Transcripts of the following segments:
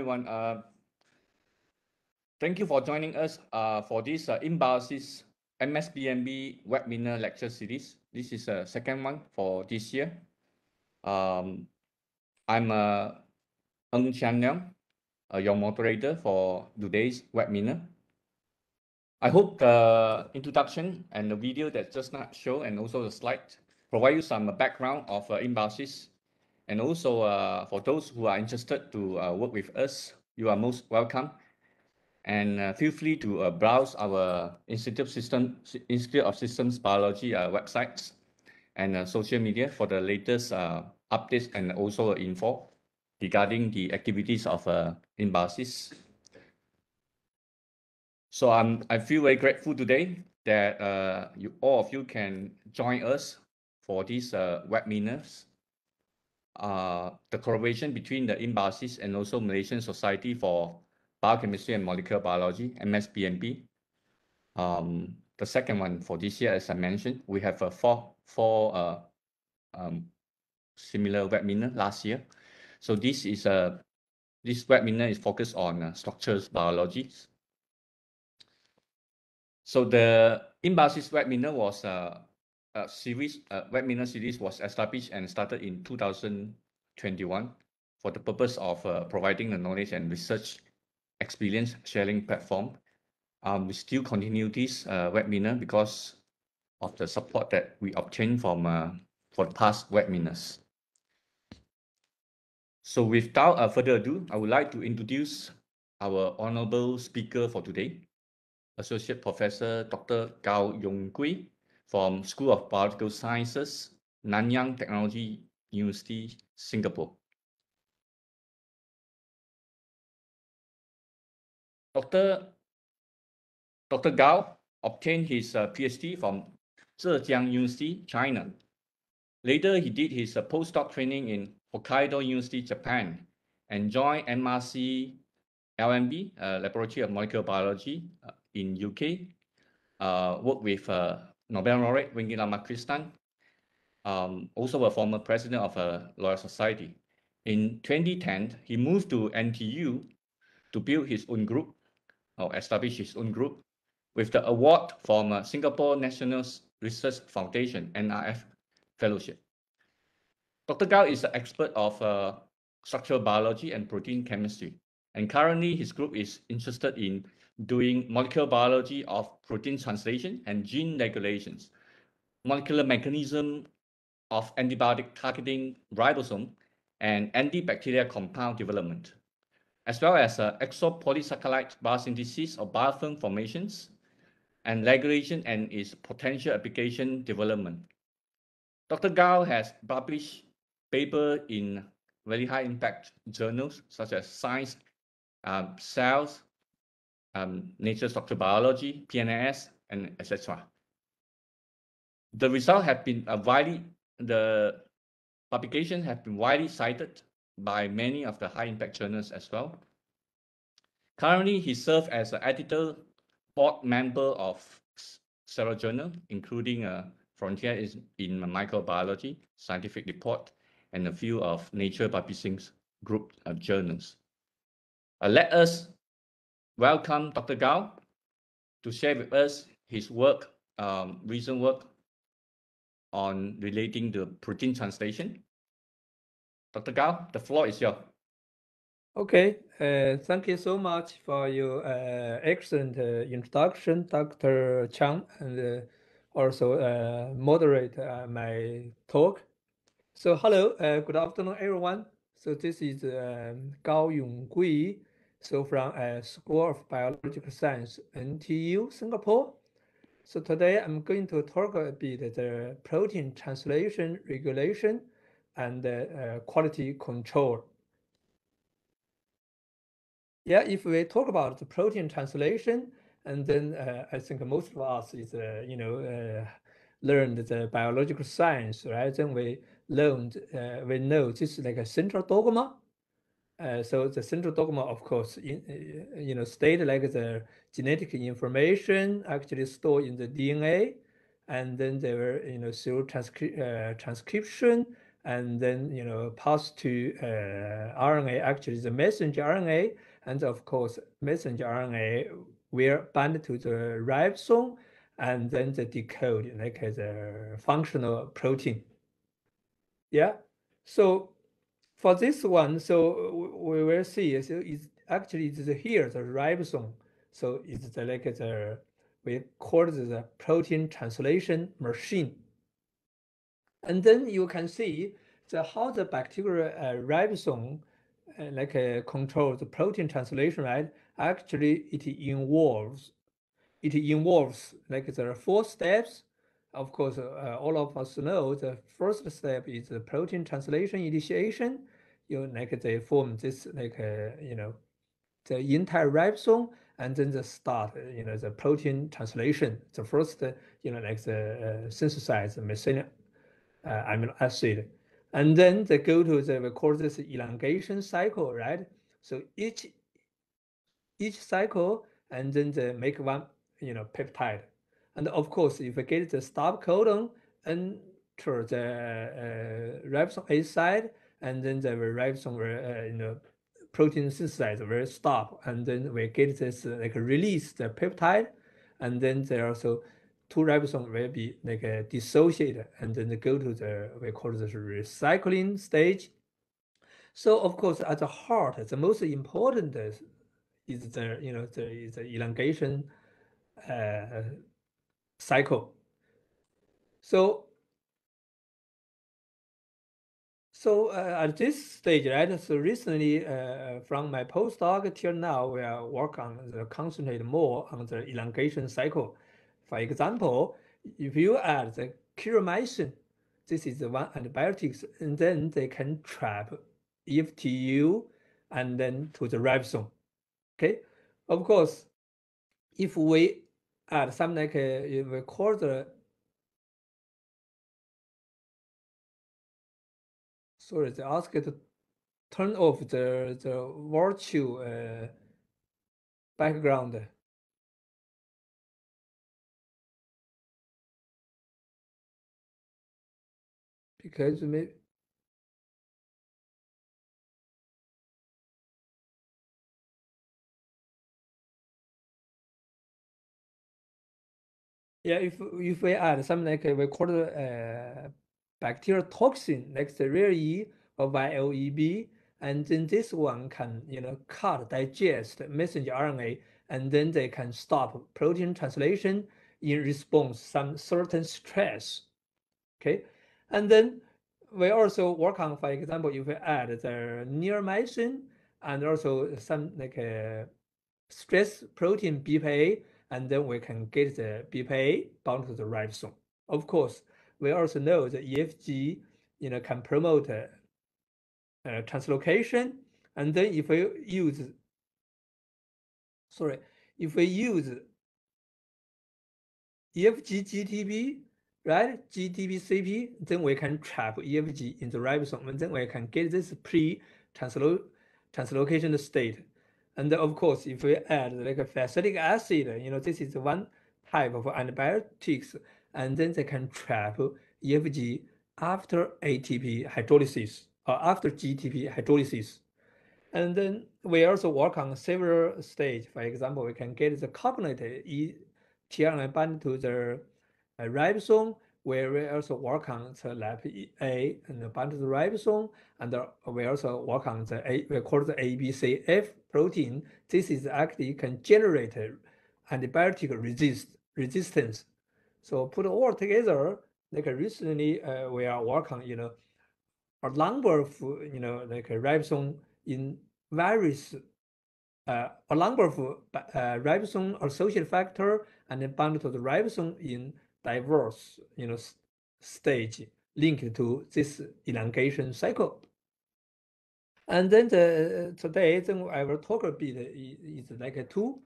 everyone. Uh, thank you for joining us uh, for this uh, INBIOSIS MSBMB webinar lecture series. This is a second one for this year. Um, I'm uh, Ng Chian Leong, uh, your moderator for today's webinar. I hope the introduction and the video that just not show and also the slide provide you some background of uh, INBIOSIS and also uh, for those who are interested to uh, work with us, you are most welcome. And uh, feel free to uh, browse our Institute of, System, Institute of Systems Biology uh, websites and uh, social media for the latest updates and also info regarding the activities of uh, INBIOSIS. So I'm, I feel very grateful today that you all of you can join us for these webinars uh, the collaboration between the INBIOSIS and also Malaysian Society for Biochemistry and Molecular Biology, MSBMB. Um, the second one for this year, as I mentioned, we have a four, four uh, um, similar webinar last year. So this is a this webinar is focused on uh, structures biology. So the INBIOSIS webinar was uh, series, uh, webinar series was established and started in 2021 for the purpose of uh, providing a knowledge and research experience sharing platform. Um, we still continue this uh, webinar because of the support that we obtained from uh, for the past webinars. So without uh, further ado, I would like to introduce our honorable speaker for today, Associate Professor Dr. Gao Yong Gui, from School of Biological Sciences, Nanyang Technology University, Singapore. Dr. Dr. Gao obtained his uh, PhD from Zhejiang University, China. Later, he did his uh, postdoc training in Hokkaido University, Japan, and joined MRC LMB, uh, Laboratory of Molecular Biology uh, in UK, uh, worked with uh, Nobel laureate Venki Ramakrishnan, um, also a former president of a Royal Society. In 2010, he moved to NTU to build his own group or establish his own group with the award from uh, Singapore National Research Foundation, NRF Fellowship. Dr. Gao is an expert of uh, structural biology and protein chemistry. And currently his group is interested in doing molecular biology of protein translation and gene regulations, molecular mechanism of antibiotic targeting ribosome and antibacterial compound development, as well as uh, exopolysaccharide biosynthesis or biofilm formations and regulation and its potential application development. Dr. Gao has published paper in very high impact journals such as Science, um, Cells, um, Nature Structural Biology, PNAS, and etc. The results have been uh, widely, the publications have been widely cited by many of the high impact journals as well. Currently, he serves as an editor board member of several journals, including uh, Frontier in Microbiology, Scientific Report, and a few of Nature Publishing Group uh, journals. Uh, let us welcome Dr. Gao to share with us his work, um, recent work on relating the protein translation. Dr. Gao, the floor is yours. Okay, uh, thank you so much for your uh, excellent uh, introduction, Dr. Chang, and uh, also uh, moderate uh, my talk. So hello, good afternoon, everyone. So this is um, Gao Yonggui, so from a School of Biological Science, NTU, Singapore. So today I'm going to talk a bit the protein translation regulation and uh, quality control. Yeah, if we talk about the protein translation, and then uh, I think most of us is, uh, you know, uh, learned the biological science, right? Then we learned, uh, we know this is like a central dogma uh, so the central dogma, of course, in, uh, you know, state like the genetic information actually stored in the DNA, and then there were, you know, through transcri uh, transcription and then you know passed to uh, RNA. Actually, the messenger RNA, and of course, messenger RNA will bind to the ribosome, and then the decode like the functional protein. Yeah. So for this one, so we will see. So it's actually it's here the ribosome. So it's the, like the we call it the protein translation machine. And then you can see the how the bacterial uh, ribosome uh, like uh, control the protein translation, right? Actually, it involves it involves like there are four steps. Of course, uh, all of us know the first step is the protein translation initiation. You like they form this like uh, you know the entire ribosome and then the start you know the protein translation. The first you know like the uh, synthesize methionine uh, amino acid, and then they go to the we call this elongation cycle, right? So each each cycle and then they make one you know, peptide. And of course, if we get the stop codon enter the uh, ribosome A side, and then the ribosome will, uh, you know, protein synthesize will stop, and then we get this uh, like release the peptide, and then there are also two ribosomes will be like uh, dissociated, and then they go to the we call this recycling stage. So of course, at the heart, the most important is, is the you know the, the elongation uh, cycle. So, so uh, at this stage, right? So recently, uh, from my postdoc till now, we are work on the concentrate more on the elongation cycle. For example, if you add the kirromycin, this is the one antibiotics, and then they can trap EFTU and then to the ribosome. Okay, of course, if we add some like a recorder. Sorry, they ask to turn off the the virtual uh, background. Because maybe Yeah, if if we add something like we call it uh, bacterial toxin, like E or YLEB, and then this one can you know cut digest messenger RNA, and then they can stop protein translation in response some certain stress. Okay, and then we also work on, for example, if we add the neomycin and also some like a stress protein BPA and then we can get the BPA bound to the ribosome. Of course, we also know that EFG you know, can promote uh, uh, translocation. And then if we use, sorry, if we use EFG GTP, right, GTP-CP, then we can trap EFG in the ribosome, and then we can get this pre-translocation state. And of course, if we add like a fusidic acid, you know, this is one type of antibiotics, and then they can trap EFG after ATP hydrolysis or after GTP hydrolysis. And then we also work on several stages. For example, we can get the carbonated tRNA bind to the uh, ribosome where we also work on the LepA and bind to the ribosome, and uh, we also work on the A, we call the ABCF protein. This is actually can generate antibiotic resist, resistance. So put all together, like recently uh, we are working, you know, a number of, you know, like ribosome in various, uh, a number of uh, ribosome associated factor and then bound to the ribosome in diverse, you know, stage linked to this elongation cycle. And then the, today, then I will talk a bit is like two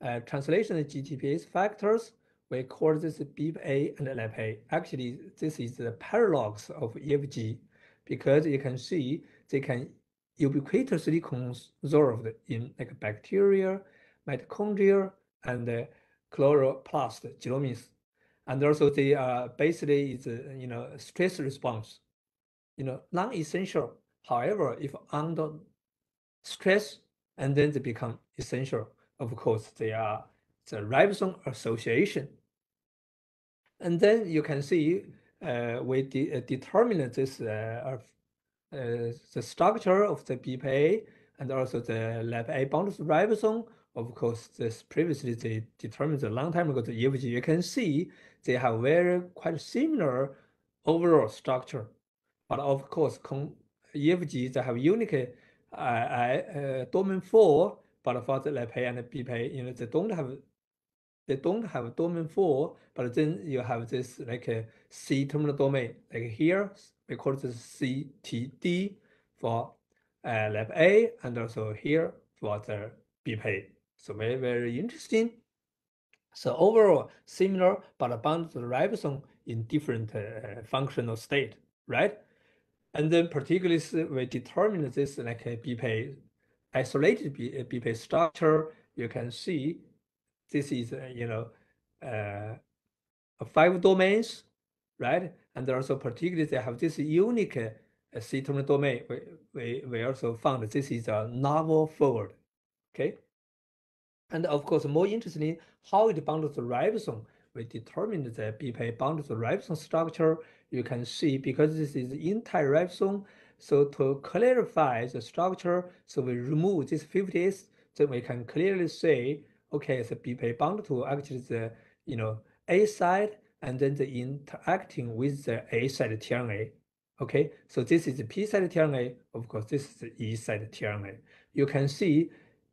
uh, translation GTPase factors. We call this BPA and LepA. Actually, this is the paralogs of EFG because you can see they can ubiquitously conserved in like bacteria, mitochondria, and uh, chloroplast genomics and also they are basically is uh, you know stress response. you know, non-essential. However, if under stress, and then they become essential. Of course, they are the ribosome association. And then you can see uh, we de uh, determine this uh, uh, the structure of the BPA and also the LepA bound ribosome. Of course, this previously they determined a long time ago the EFG. You can see they have very quite similar overall structure, but of course, EFG they have unique uh, uh, domain four, but for the LepA and BPA, you know, they don't have they don't have a domain four, but then you have this like a C terminal domain, like here, we call this CTD for uh, LepA, and also here for the BPA. So very, very interesting. So overall, similar, but bound to the ribosome in different uh, functional state, right? And then particularly we determine this like a BPA, isolated BPA structure. You can see this is, uh, you know, uh, five domains, right? And also particularly they have this unique uh, C-terminal domain. We, we, we also found this is a novel forward, okay? And of course, more interestingly, how it to the ribosome. We determined the BPA bound the ribosome structure. You can see because this is entire ribosome. So to clarify the structure, so we remove this 50s, then we can clearly say, okay, it's a BPA bound to actually the you know A side and then the interacting with the A side tRNA. Okay, so this is the P side tRNA. Of course, this is the E side tRNA. You can see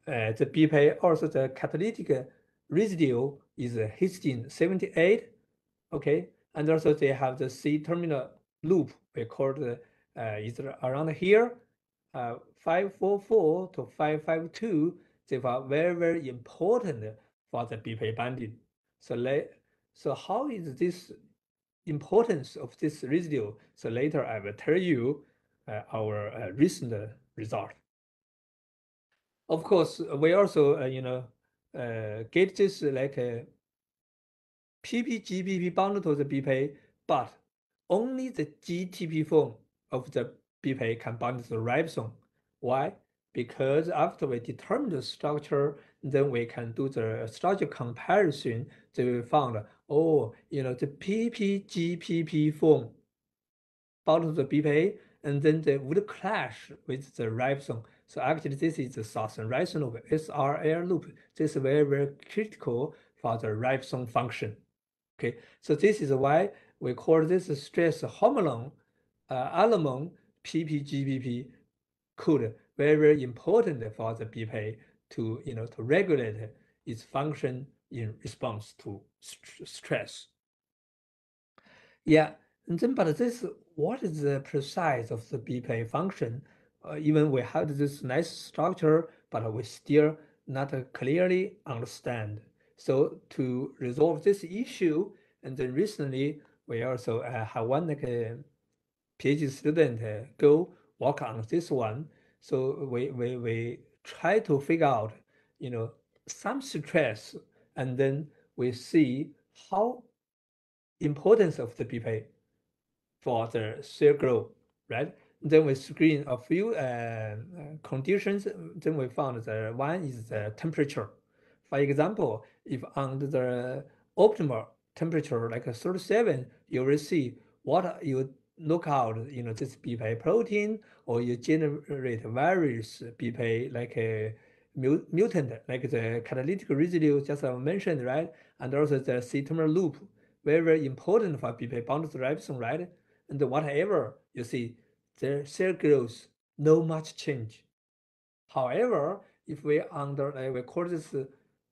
uh, the BPA also the catalytic residue is histidine 78. Okay, and also they have the C terminal loop. We call the uh, is around here, uh, 544 to 552. They are very very important for the BPA binding. So so how is this importance of this residue? So later I will tell you uh, our uh, recent result. Of course, we also, uh, you know, uh, get this like a PPGPP bound to the BPA, but only the GTP form of the BPA can bind to the ribosome. Why? Because after we determine the structure, then we can do the structure comparison. So we found, oh, you know, the PPGPP form bound to the BPA, and then they would clash with the ribosome. So actually, this is the ribosome loop, SRL loop. This is very, very critical for the ribosome function. Okay, so this is why we call this stress hormone, uh, alarmone PPGPP code very, very important for the BPA to, you know, to regulate its function in response to st stress. Yeah, and then, but this, what is the precise of the BPA function? uh, even we have this nice structure, but we still not clearly understand. So to resolve this issue, and then recently we also uh, have one like PhD student uh, go work on this one. So we, we, we try to figure out, you know, some stress, and then we see how importance of the BPA for the cell growth, right? Then we screen a few uh, conditions. Then we found that one is the temperature. For example, if under the optimal temperature, like 37, you will see what you look out, you know, this BPA protein, or you generate various BPA like a mutant, like the catalytic residue just I mentioned, right? And also the C-terminal loop, very, very important for BPA bound to ribosome, right? And whatever you see, their cell growth, no much change. However, if we under like we call this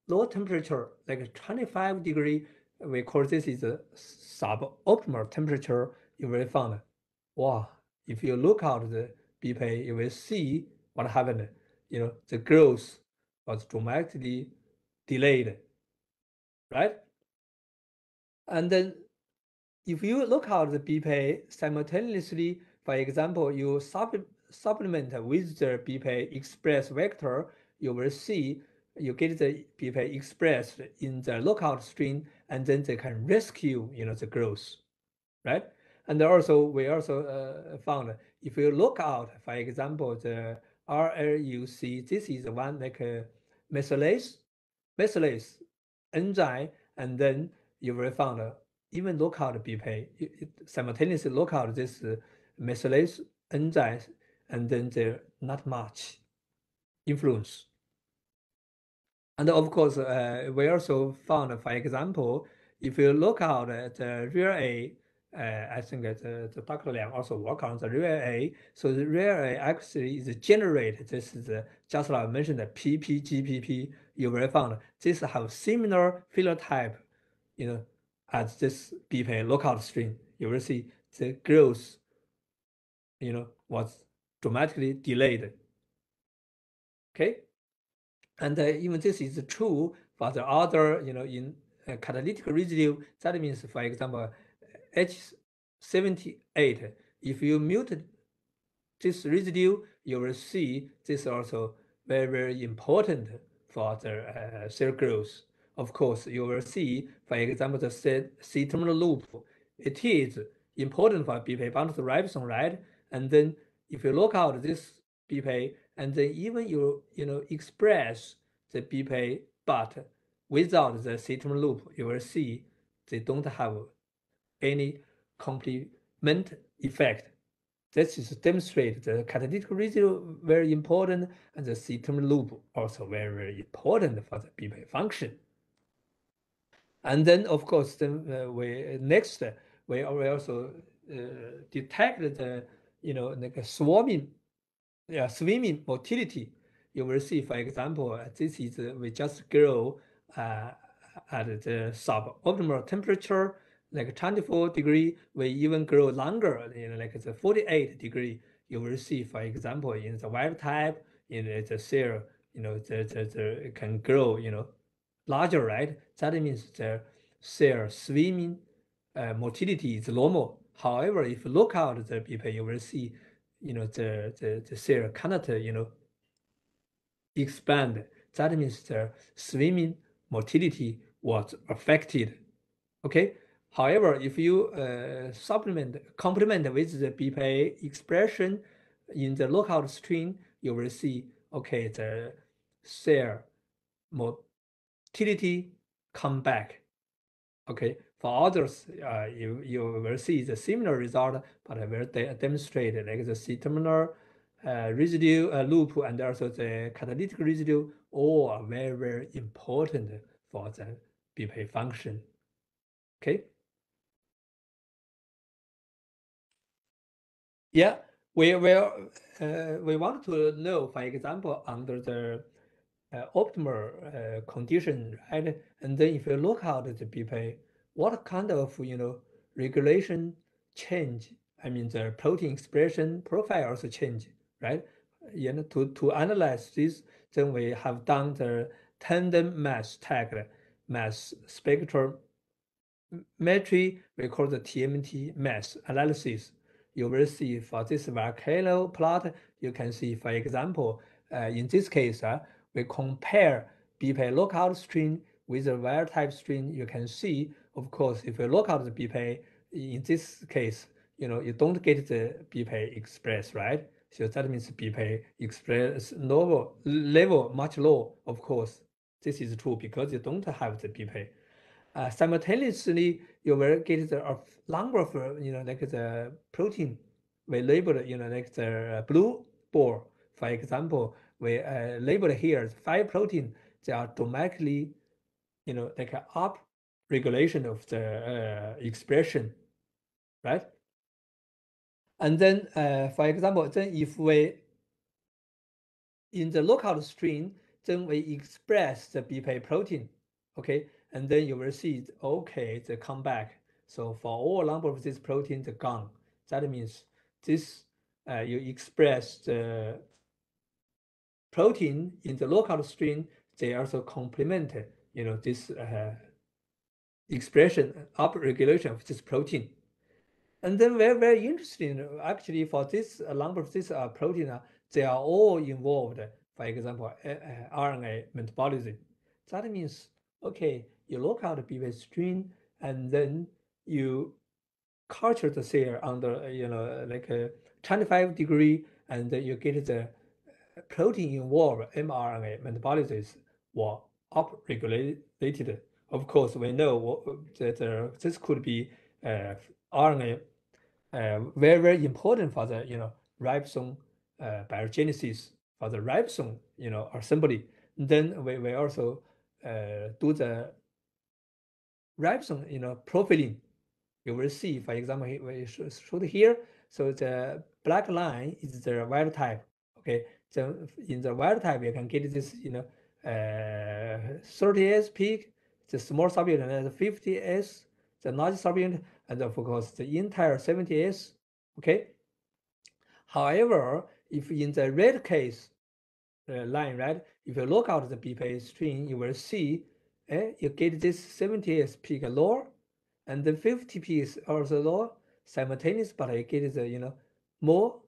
low temperature, like 25 degree, we call this is a suboptimal temperature, you will find, wow, if you look out the BPA, you will see what happened. You know, the growth was dramatically delayed, right? And then if you look out the BPA simultaneously for example, you sub supplement with the BPA express vector, you will see you get the BPA expressed in the lookout string, and then they can rescue, you know, the growth, right? And also, we also uh, found if you look out, for example, the RLUC, this is one like a methylase, methylase enzyme, and then you will find even look out BPA, simultaneously look out this methylase enzyme, and then there not much influence. And of course, uh, we also found, for example, if you look out at the RelA uh, I think that uh, the Dr. Liang also work on the RelA. So the RelA actually is generate. This is just like I mentioned the PPGPP. You will find this have similar phenotype, you know, as this BPA lookout string. You will see the growth, you know, was dramatically delayed. Okay, and uh, even this is true for the other, you know, in uh, catalytic residue. That means, for example, H78, if you mute this residue, you will see this also very, very important for the uh, cell growth. Of course, you will see, for example, the C-terminal loop. It is important for BPA bound to ribosome, right? And then if you look out this BPA, and then even you you know express the BPA, but without the C-terminal loop, you will see they don't have any complement effect. This is demonstrate the catalytic residue very important and the C-terminal loop also very, very important for the BPA function. And then, of course, then uh, we next we also uh, detect the you know like swarming, yeah, swimming motility. You will see, for example, this is uh, we just grow uh, at the suboptimal temperature like 24 degree will even grow longer, you know, like the 48 degree. You will see, for example, in the wild type, in the, the cell, you know, the, the, the can grow, you know, larger, right? That means the cell swimming uh, motility is normal. However, if you look out the people, you will see, you know, the, the, the cell cannot, you know, expand. That means the swimming motility was affected. Okay, However, if you uh, supplement, complement with the BPA expression in the lookout string, you will see, okay, the cell motility come back. Okay, for others, uh, you, you will see the similar result, but I will de demonstrate like the C-terminal uh, residue uh, loop and also the catalytic residue all are very, very important for the BPA function. Okay. Yeah, we will. Uh, we want to know, for example, under the uh, optimal uh, condition, right? And then if you look at the BPA, what kind of you know regulation change? I mean, the protein expression profile also change, right? You know, to to analyze this, then we have done the tandem mass tag mass spectrometry. We call the TMT mass analysis you will see for this volcano plot, you can see, for example, uh, in this case, uh, we compare BPA lookout string with the wild type string. You can see, of course, if you look at the BPA, in this case, you know, you don't get the BPA express, right? So that means BPA express level, level much low, of course. This is true because you don't have the BPA. Uh, simultaneously, you will get the number of, you know, like the protein we labeled, you know, like the uh, blue ball, for example, we uh, labeled here five protein, they are dramatically, you know, like up regulation of the uh, expression, right? And then, uh, for example, then if we, in the lookout string, then we express the BPA protein, okay? And then you will see, okay, they come back. So for all number of these proteins gone, that means this uh, you express the protein in the local string, they also complement, you know, this uh, expression, upregulation of this protein. And then very, very interesting, actually for this a number of these uh, protein, uh, they are all involved, for example, uh, RNA metabolism. That means, okay, you look at the BPA string and then you culture the cell under, you know, like a 25 degree, and you get the protein involved mRNA metabolism were upregulated. Of course, we know that uh, this could be uh, RNA uh, very, very important for the, you know, ribosome uh, biogenesis for the ribosome, you know, assembly. Then we, we also uh, do the ribosome, you know, profiling. You will see, for example, we showed here. So the black line is the wild type. Okay, so in the wild type, you can get this, you know, uh, 30s peak, the small subunit and the 50s, the large subunit, and of course the entire 70s. Okay. However, if in the red case uh, line, right, if you look out the BPA string, you will see eh, you get this 70s peak lower, and the 50 is also lower, simultaneous, but you get the, you know, more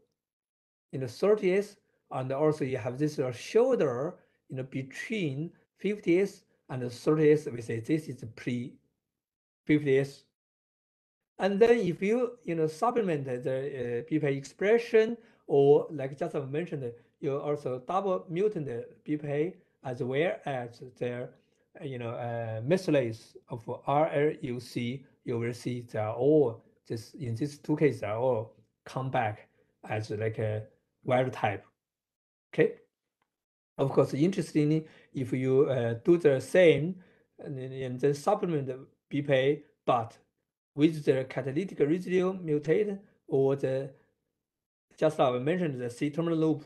in the 30s, and also you have this uh, shoulder, you know, between 50s and 30s. We say this is pre 50s. And then if you, you know, supplement the uh, BPA expression, or like just mentioned, you also double mutant BPA as well as their, you know, uh, misplays of RLUC, you will see they are all just in these two cases, they are all come back as like a wild type. Okay. Of course, interestingly, if you uh, do the same and then supplement the BPA, but with the catalytic residue mutate or the just now I mentioned the C terminal loop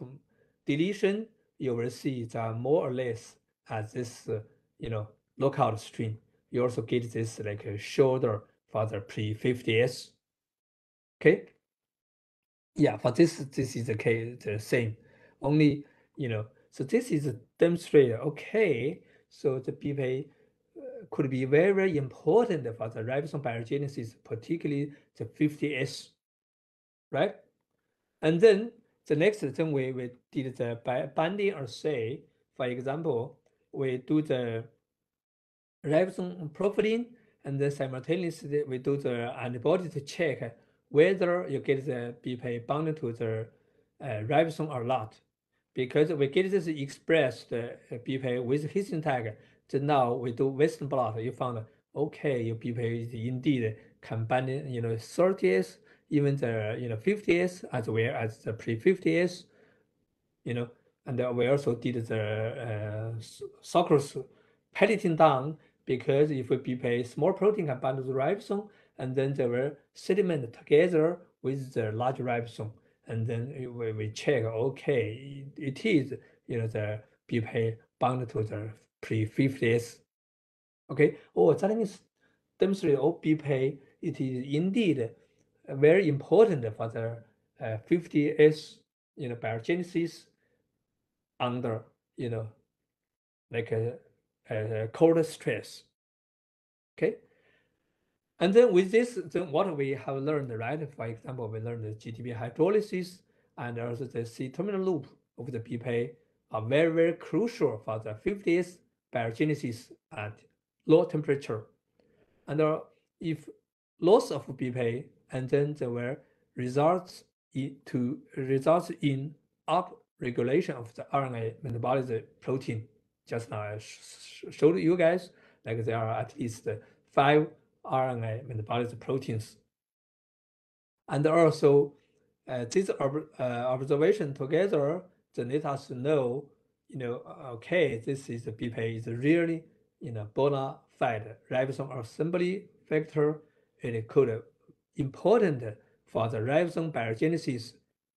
deletion, you will see that more or less as this, uh, you know, lookout string. You also get this like a shoulder for the pre-50s. Okay. Yeah, but this this is the case the same. Only, you know, so this is a demonstrator. Okay, so the BPA uh, could be very, very important for the ribosome biogenesis, particularly the 50S, right? And then the next thing we, we did the binding assay. For example, we do the ribosome profiling and then simultaneously we do the antibody to check whether you get the BPA bound to the uh, ribosome or not. Because we get this expressed uh, BPA with histone tag, so now we do Western blot, you found, okay, your BPA is indeed combining, you know, 30s even the you know 50s as well as the pre-50s, you know, and we also did the uh, sucrose pelleting down because if we be small protein to the ribosome and then they will sediment together with the large ribosome. And then we, we check okay it is you know the BPA bound to the pre-50s okay? Oh that means demonstrate oh BPA it is indeed very important for the uh, 50s, you know, biogenesis under, you know, like a, a cold stress. Okay. And then with this, then what we have learned, right? For example, we learned the GTP hydrolysis and also the C-terminal loop of the BPA are very, very crucial for the 50s biogenesis at low temperature. And uh, if loss of BPA and then there were results to results in up regulation of the RNA metabolism protein. Just now I showed you guys like there are at least five RNA metabolism proteins. And also uh, this uh, observation together, then let us know, you know, okay, this is the BPA is really, you know, bona fide ribosome assembly factor. It could be important for the ribosome biogenesis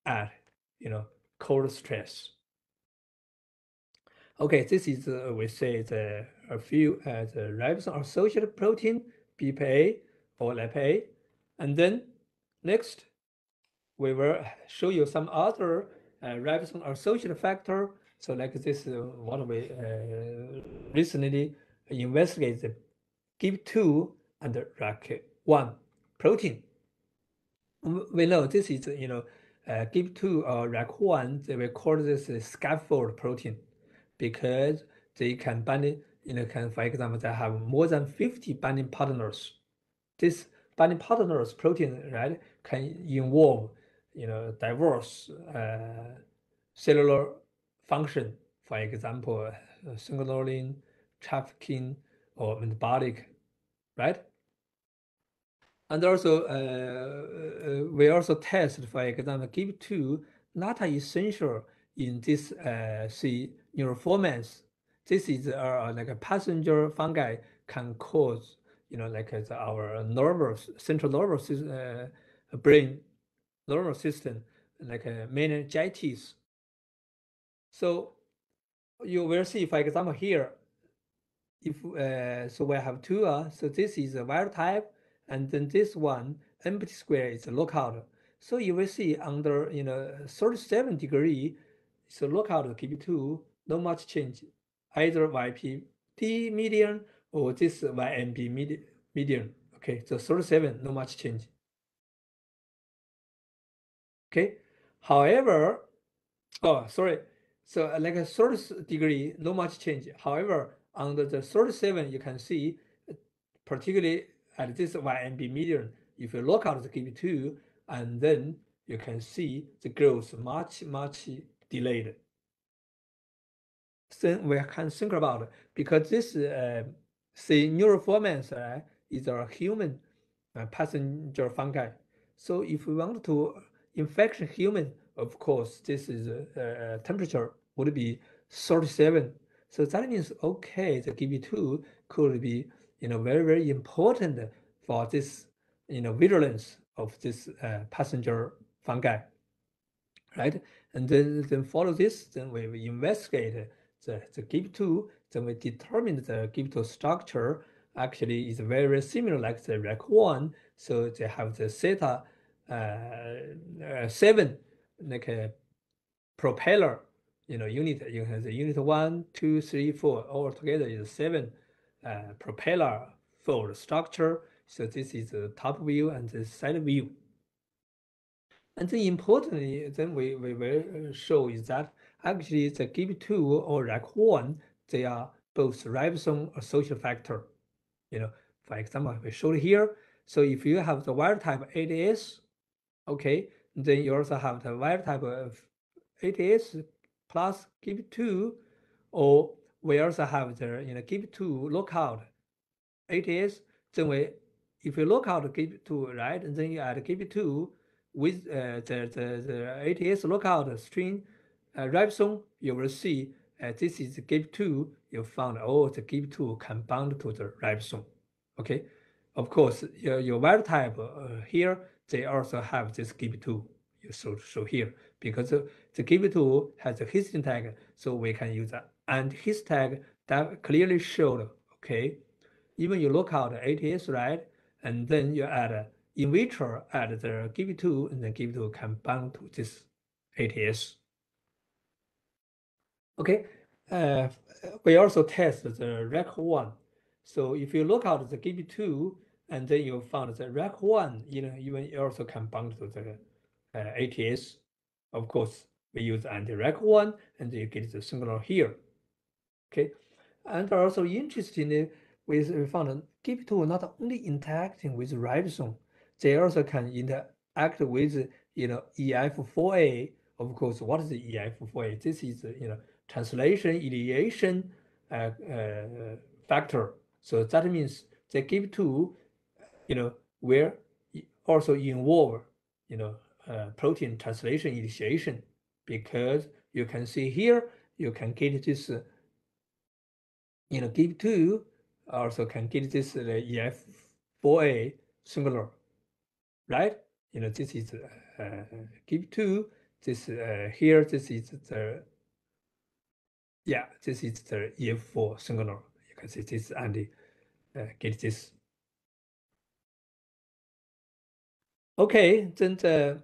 at you know cold stress. Okay, this is uh, we say the a few uh, the ribosome associated protein BPA or LepA, and then next we will show you some other uh, ribosome associated factor. So like this, uh, what we uh, recently investigated, Gib2 and RACK1 protein we know this is, you know, uh, Gib2 or RACK1, they will call this a scaffold protein because they can bind, you know, can, for example, they have more than 50 binding partners. This binding partners protein, right, can involve, you know, diverse uh, cellular function. For example, uh, signaling, trafficking, or metabolic, right? And also, uh, uh, we also test, for example, Gib2 not essential in this uh, see. This is uh, like a passenger fungi can cause, you know, like uh, our nervous central nervous system, uh, brain nervous system, like a meningitis. So you will see, for example, here, if uh, so, we have two. Uh, so this is a wild type, and then this one empty square is a lookout. So you will see under you know 37 degree, so lookout Gib2, no much change, either YPD median or this YNB median. Okay, so 37, no much change. Okay, however, oh sorry, so uh, like a 30 degree, no much change. However, under the 37, you can see, uh, particularly at this YNB median, if you look at the Gib2, and then you can see the growth much, much delayed. Then we can think about because this uh, say neoformans uh, is a human uh, passenger fungi. So if we want to infection human, of course, this is uh, uh temperature would be 37. So that means okay, the Gib2 could be you know very very important for this you know virulence of this uh, passenger fungi, right? And then, then follow this, then we, investigate the, the Gib2, then we determine the Gib2 structure actually is very similar like the RACK1. So they have the theta uh, uh, 7 like a propeller, you know, unit. You have the unit one, two, three, four, all together is seven propeller fold structure. So this is the top view and the side view. And then importantly, then we, we will show is that actually the Gib2 or RACK1, they are both ribosome social factor. You know, for example, we showed here. So if you have the wild type 80S, okay, then you also have the wild type of 80S plus Gib2, or we also have the you know Gib2 lookout 80S. Then we if you look out Gib2, right, and then you add Gib2 with uh, the, the, the 80S lookout string uh, ribosome, you will see uh, this is Gib2. You found oh the Gib2 can bind to the ribosome. Okay, of course your, your wild type uh, here they also have this Gib2 you show, show here because the Gib2 has a histone tag, so we can use that. And his tag that clearly showed okay, even you look out 80S right, and then you add in vitro add the Gib2 and then Gib2 can bind to this 80S. Okay, uh, we also test the RACK1. So if you look at the Gib2 and then you found the RACK1, you know, even also can bind to the uh, 80S. Of course, we use anti-RACK1 and you get the signal here. Okay, and also interestingly, we found Gib2 not only interacting with ribosome, they also can interact with you know eIF4A. Of course, what is the eIF4A? This is you know translation elevation uh, uh, factor. So that means the Gib2, you know, will also involve you know uh, protein translation initiation because you can see here you can get this you know Gib2 also can get this uh, eIF4A singular, right? You know, this is uh, Gib2, this uh, here, this is the, yeah, this is the EF4 singular. You can see this and uh, get this. Okay, then the,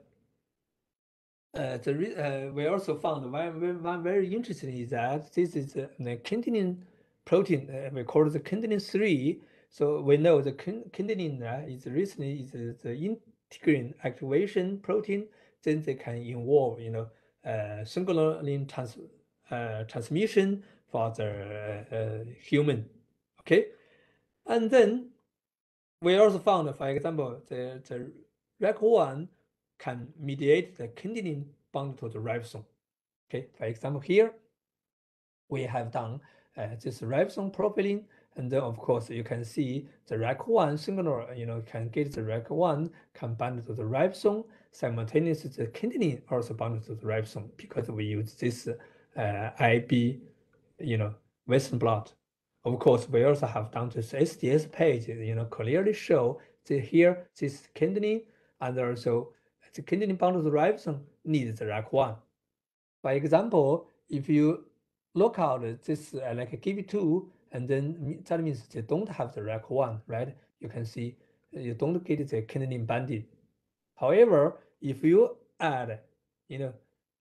uh, the uh, we also found one, one very interesting is that this is uh, the kindlin protein, uh, we call the kindlin 3. So we know the kindlin uh, is recently is the integrin activation protein. Then they can involve, you know, uh, signaling trans, uh, transmission for the uh, human. Okay, and then we also found, for example, the, the RACK1 can mediate the kindlin bound to the ribosome. Okay, for example, here we have done uh, this ribosome profiling, and then of course you can see the RACK1 signal, you know, can get the RACK1 combined bind to the ribosome, simultaneously the kindlin also bound to the ribosome because we use this uh, IB, you know, Western blot. Of course, we also have done this SDS page, you know, clearly show that here this kindlin and also the kindlin bound to the ribosome needs the RACK1. For example, if you look out this uh, like a Gib2, and then that means they don't have the RACK1, right? You can see uh, you don't get the kindlin binding. However, if you add, you know,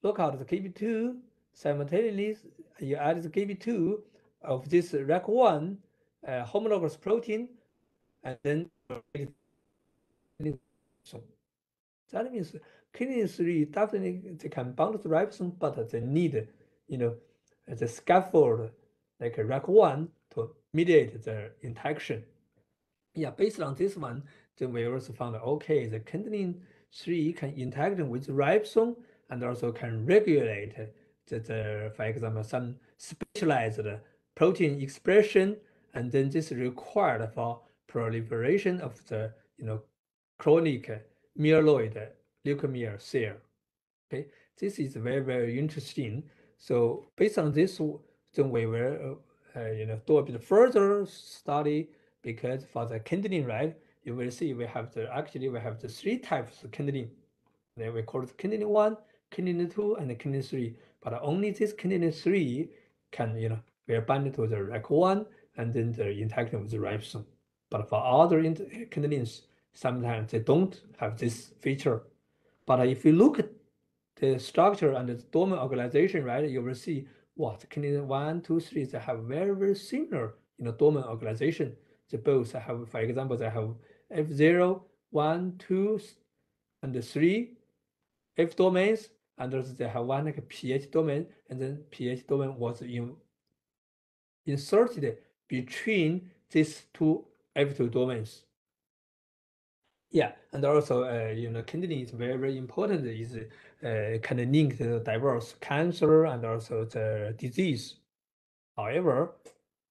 look out the Gib2, simultaneously you add the Gib2 of this RACK1 uh, homologous protein, and then so that means kindlin 3 definitely they can bound to ribosome, but they need, you know, the scaffold like rack one to mediate the interaction. Yeah, based on this one, then we also found okay, the kindlin 3 can interact with ribosome and also can regulate the, the for example, some specialized protein expression, and then this is required for proliferation of the you know chronic myeloid leukemia cell. Okay, this is very very interesting. So based on this, then we will uh, uh, you know do a bit further study because for the kindlin, right, you will see we have the actually we have the three types of kindlin. Then we call it kindlin one, kindlin two, and kindlin three. But only this kindlin three can you know we are bound to the RACK1 and then the interaction with the ribosome. But for other kindlins, sometimes they don't have this feature. But if you look at structure and the domain organization, right, you will see what kindlin one, two, three, they have very, very similar you know, domain organization. They both have, for example, they have F0, 1, 2, and 3 F domains, and they have one like pH domain, and then pH domain was in inserted between these two F2 domains. Yeah, and also, uh, you know, kindlin is very, very important. Is uh, kind of linked diverse cancer and also the disease. However,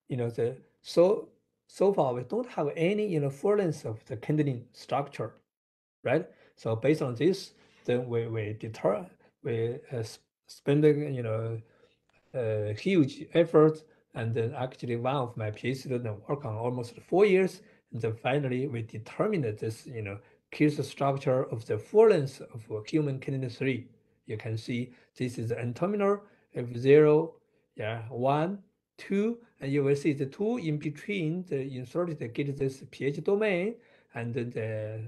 you know, the so so far we don't have any inference of the kindlin structure, right? So based on this, then we we deter we uh, spend you know a huge effort and then actually one of my PhD students worked on almost four years. And then finally we determined this, you know, crystal structure of the full length of human kindlin 3. You can see this is the N-terminal F0, yeah, 1, 2, and you will see the 2 in between the inserted get this pH domain, and the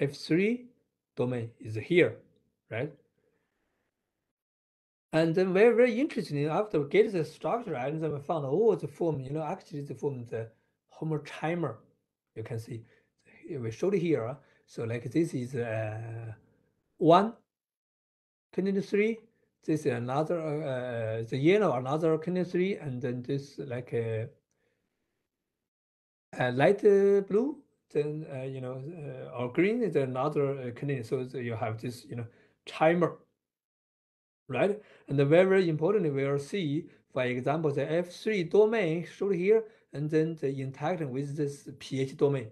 F3 domain is here, right? And then very, very interesting, after we get the structure, and then we found, oh, the form, you know, actually the form, the homotrimer. You can see, we showed here. So like this is uh, one, kindlin three, this is another, uh, the yellow, another kindlin three, and then this like a, a light blue, then, uh, you know, uh, or green is another kindlin. So you have this, you know, trimer, right? And very, very importantly, we'll see, for example, the F3 domain shown here, and then the interaction with this pH domain,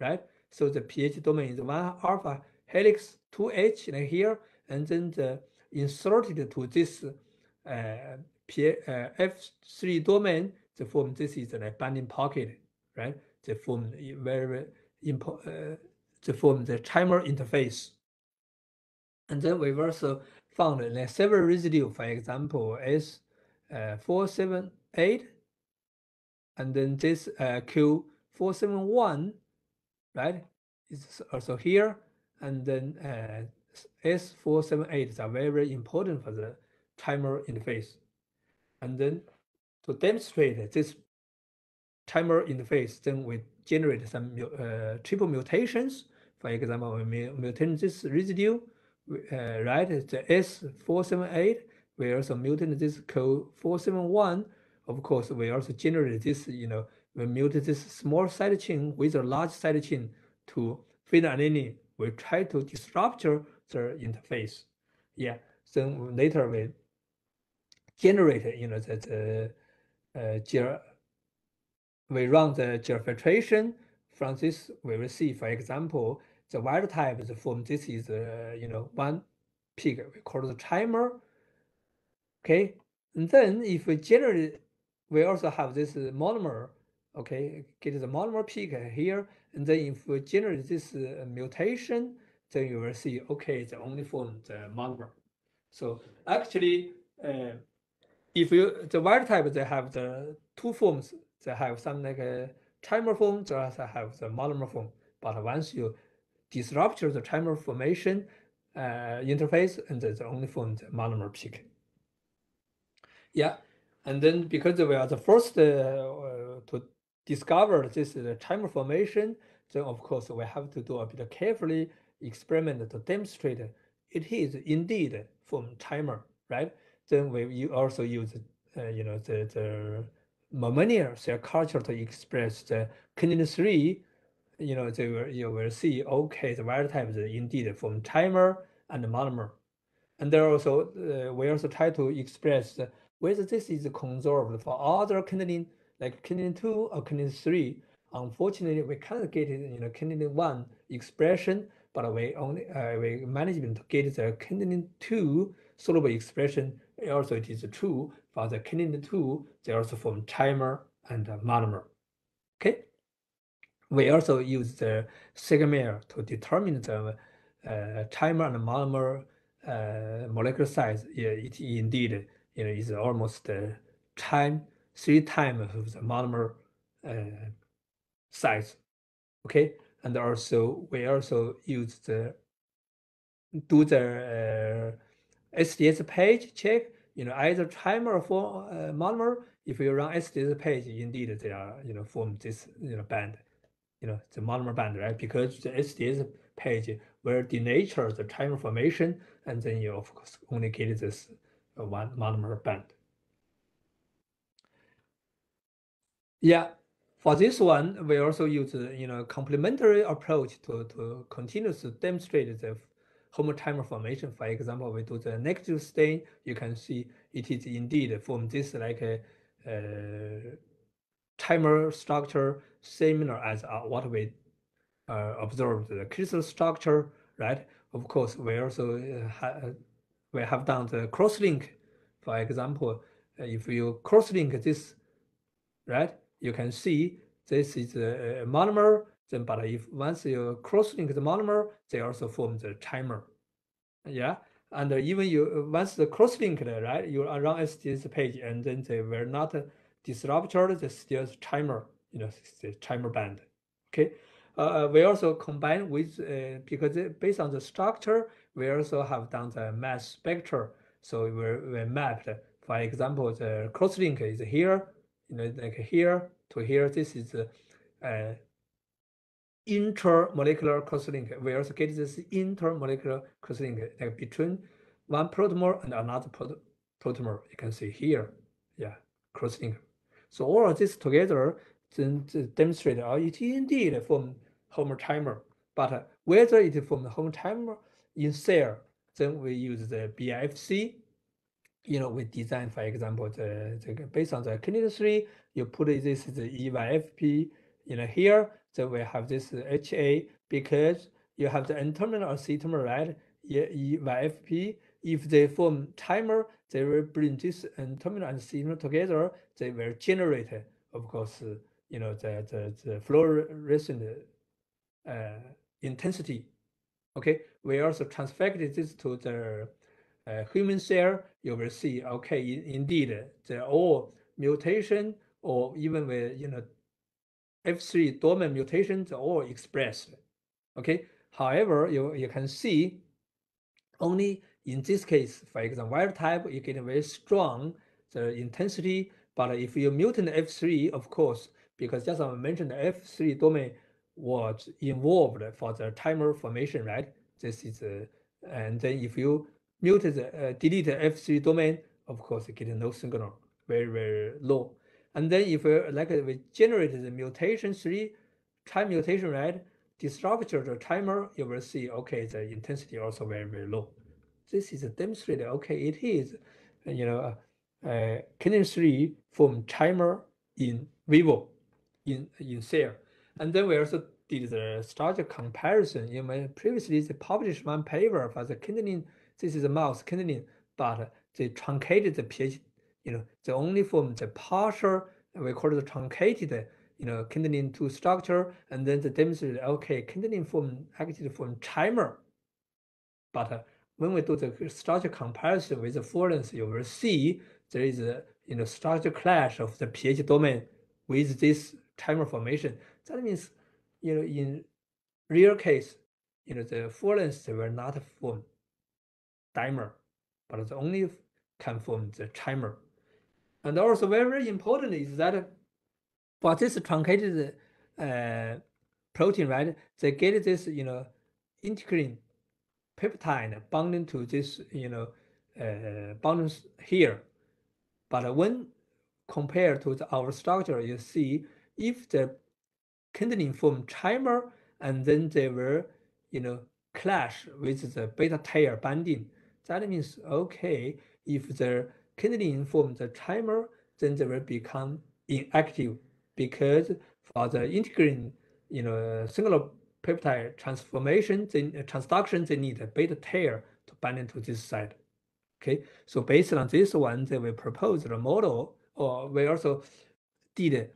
right? So the pH domain is one alpha helix 2H like here, and then the inserted to this uh, P, uh, F3 domain, the form this is a binding pocket, right? The form very, very important, uh, the form the trimer interface. And then we also found in several residue, for example, S uh, 478, and then this uh, Q471, right, It's also here, and then uh, S478 are very, very important for the trimer interface. And then to demonstrate this trimer interface, then we generate some uh, triple mutations. For example, we mutate this residue uh, right? The S478, we also mutate this code 471. Of course, we also generate this, you know, we mute this small side chain with a large side chain to phenylalanine. We try to disrupt the interface. Yeah, then later we generate, you know, the, the uh, we run the gel filtration. From this, we will see, for example, the wild type the form. This is, uh, you know, one peak we call the trimer. Okay, and then if we generate, we also have this monomer. Okay, get the monomer peak here, and then if we generate this uh, mutation, then you will see, okay, the only form the monomer. So actually, uh, if you the wild type, they have the two forms. They have some like a trimer form, they also have the monomer form. But once you disrupt the trimer formation uh, interface, and the only form the monomer peak. Yeah, and then because we are the first uh, uh, to discover this uh, formation, then of course we have to do a bit carefully experiment to demonstrate it is indeed from trimer, right? Then we you also use uh, you know the the mammalian cell culture to express the kindlin three. You know, they will, you will see okay the wild type is indeed from trimer and monomer, and there also uh, we also try to express whether this is conserved for other kindlin like kindlin two or kindlin three. Unfortunately, we cannot get it, you know kindlin one expression, but we only uh, we managed to get the kindlin two soluble expression also it is true for the kindlin 2, they also form trimer and monomer. Okay. We also use the sigma to determine the uh, trimer and monomer uh, molecular size. Yeah, it indeed you know is almost uh, time three times of the monomer uh, size. Okay, and also we also use the do the uh, SDS page check, you know, either trimer or uh, monomer. If you run SDS page, indeed they are, you know, form this, you know, band, you know, the monomer band, right? Because the SDS page will denature the trimer formation, and then you of course only get this uh, one monomer band. Yeah, for this one, we also use, you know, complementary approach to, to continuously demonstrate the homotrimer formation. For example, we do the negative stain, you can see it is indeed from this like a, a trimer structure similar as uh, what we uh, observed the crystal structure, right? Of course, we also uh, ha uh, we have done the cross-link. For example, uh, if you cross-link this, right, you can see this is a, monomer then, but if once you cross-link the monomer, they also form the trimer. Yeah, and even you once the cross-linked, right, you run SDS page, and then they were not disrupt They still trimer, you know, the trimer band. Okay. Uh, we also combine with uh, because based on the structure, we also have done the mass spectra. So we we mapped, for example, the cross link is here, you know, like here to here. This is uh, intermolecular crosslink. Also get this intermolecular crosslink like between one protomer and another protomer. You can see here, yeah, crosslink. So all of this together then demonstrate oh, it indeed from homotrimer. But whether it from the homotrimer in cell, then we use the BIFC. You know, we design, for example, the, the based on the kindlin 3, you put this the EYFP, you know, here so we have this HA because you have the N-terminal or C-terminal, right? EYFP. If they form trimer, they will bring this N-terminal and C-terminal together. They will generate, of course, you know, the, the, the fluorescent uh, intensity. Okay, we also transfected this to the human cell. You will see, okay, indeed, they're all mutation or even with, you know, F3 domain mutations are all expressed. Okay. However, you, you can see only in this case, for example, wild type, you get very strong the intensity. But if you mutant F3, of course, because just I mentioned, the F3 domain was involved for the trimer formation, right? This is, uh, and then if you mute the uh, delete the F3 domain, of course, get no signal, very, very low. And then if uh, like uh, we generate the mutation three time mutation, right? Destructure the trimer, you will see, okay, the intensity also very, very low. This is a demonstrated, okay, it is, you know, uh, kindlin 3 from trimer in vivo, in, in cell. And then we also did the structure comparison. You know, previously published one paper for the kindlin, this is a mouse kindlin, but they truncated the pH, you know, they only form the partial, we call it the truncated you know, kindlin two structure, and then the demonstrated, okay, kindlin form actually form trimer. But uh, when we do the structure comparison with the furnace, you will see there is a you know structure clash of the pH domain with this trimer formation. That means, you know, in real case, you know, the furnace will not form dimer, but the only can form the trimer. And also very important is that for this truncated uh, protein, right, they get this, you know, integrin peptide binding to this, you know, uh, binding here. But when compared to the, our structure, you see if the kindlin form trimer and then they will, you know, clash with the beta tail binding. That means, okay, if the kindlin form the trimer, then they will become inactive because for the integrin, you know, singular peptide transformation, the transduction, they need a beta tail to bind into this side. Okay, so based on this one, they will propose the model, or we also did